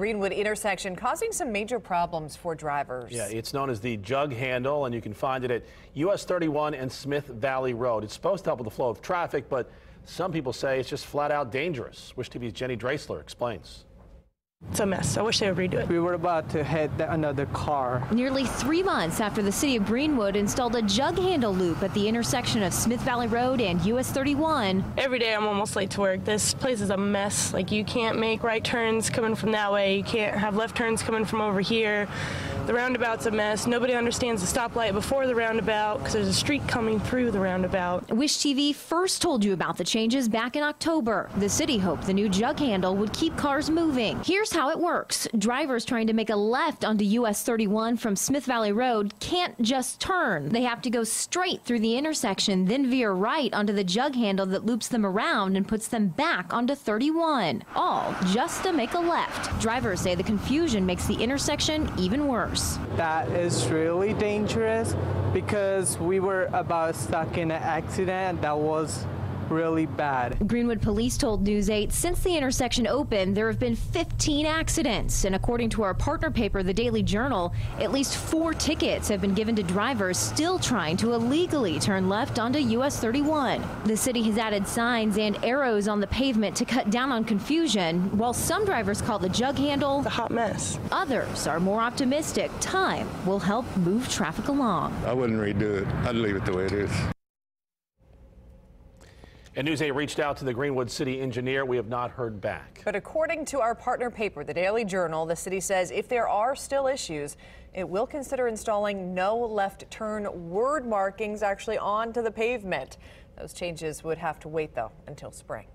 Greenwood intersection, causing some major problems for drivers. Yeah, it's known as the jug handle, and you can find it at US 31 and Smith Valley Road. It's supposed to help with the flow of traffic, but some people say it's just flat out dangerous. Wish TV's Jenny Dreasler explains. It's a mess. I wish they would redo it. We were about to hit the, another car. Nearly three months after the city of Greenwood installed a jug handle loop at the intersection of Smith Valley Road and US 31. Every day I'm almost late to work. This place is a mess. Like you can't make right turns coming from that way. You can't have left turns coming from over here. The roundabout's a mess. Nobody understands the stoplight before the roundabout because there's a street coming through the roundabout. Wish TV first told you about the changes back in October. The city hoped the new jug handle would keep cars moving. Here's how it works. Drivers trying to make a left onto US 31 from Smith Valley Road can't just turn. They have to go straight through the intersection, then veer right onto the jug handle that loops them around and puts them back onto 31. All just to make a left. Drivers say the confusion makes the intersection even worse. That is really dangerous because we were about stuck in an accident that was really bad. Greenwood police told News 8 since the intersection opened, there have been 15 accidents. And according to our partner paper, the Daily Journal, at least four tickets have been given to drivers still trying to illegally turn left onto US 31. The city has added signs and arrows on the pavement to cut down on confusion, while some drivers call the jug handle It's a hot mess. Others are more optimistic. Time will help move traffic along. I wouldn't redo it. I'd leave it the way it is. And News 8 reached out to the Greenwood City engineer. We have not heard back. But according to our partner paper, the Daily Journal, the city says if there are still issues, it will consider installing no left turn word markings actually onto the pavement. Those changes would have to wait, though, until spring.